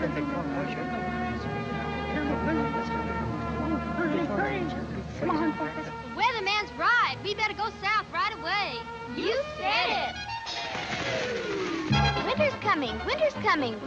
We're The man's ride. We better go south right away. You said it. Winter's coming. Winter's coming.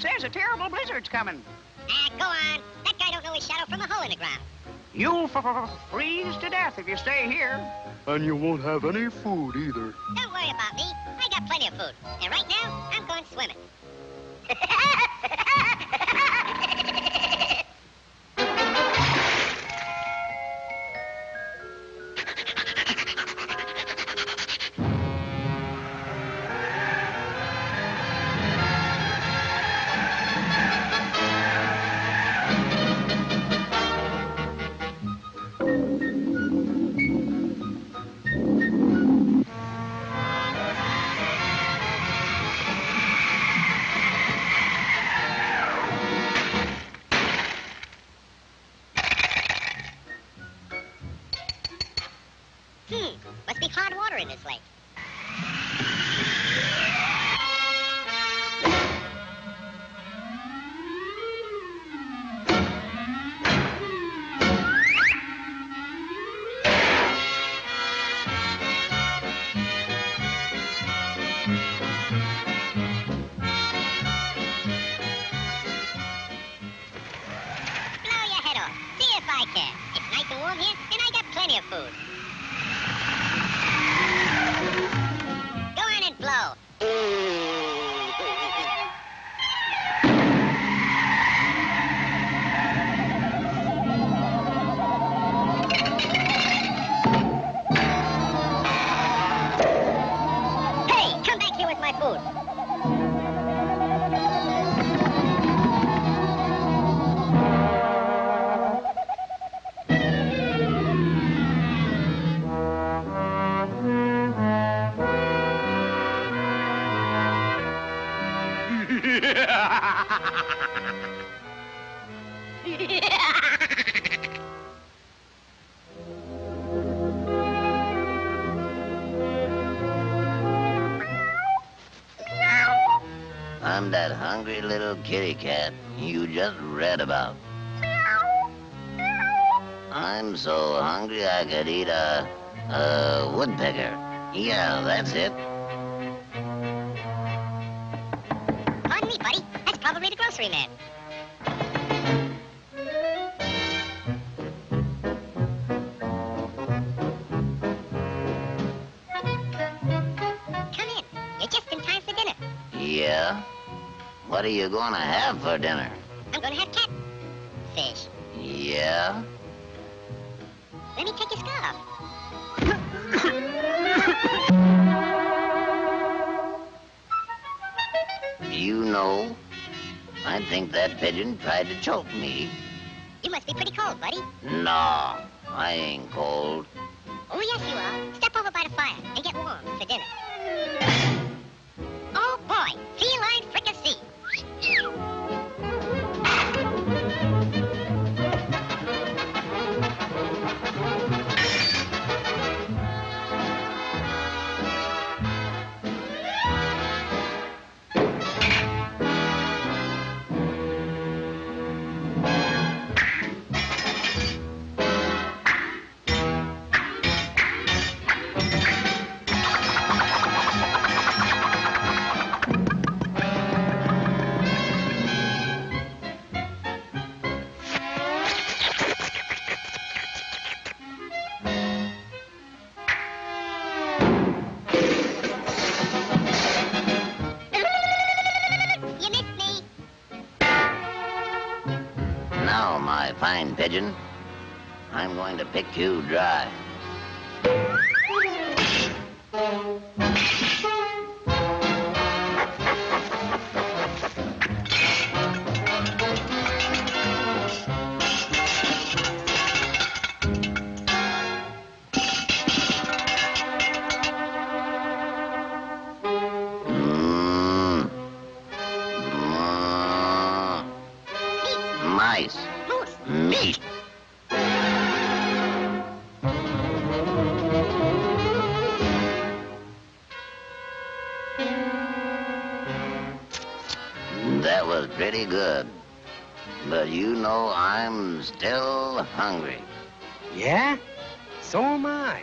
Says a terrible blizzard's coming. Ah, go on. That guy don't know his shadow from a hole in the ground. You'll freeze to death if you stay here. And you won't have any food either. Don't worry about me. I got plenty of food. And right now, I'm going swimming. in this lake. Blow your head off. See if I can. It's nice and warm here, and I got plenty of food. Hey, come back here with my food. yeah. I'm that hungry little kitty cat you just read about. I'm so hungry I could eat a, a woodpecker. Yeah, that's it. Pardon me, buddy. That's probably the grocery man. Come in. You're just in time for dinner. Yeah? What are you going to have for dinner? I'm going to have catfish. Yeah? Let me take your scarf. you know, I think that pigeon tried to choke me. You must be pretty cold, buddy. No, I ain't cold. Oh, yes, you are. Step over by the fire and get warm for dinner. Oh, boy. my fine pigeon. I'm going to pick you dry. Mm. Mm. mice. Meat. That was pretty good. But you know I'm still hungry. Yeah? So am I.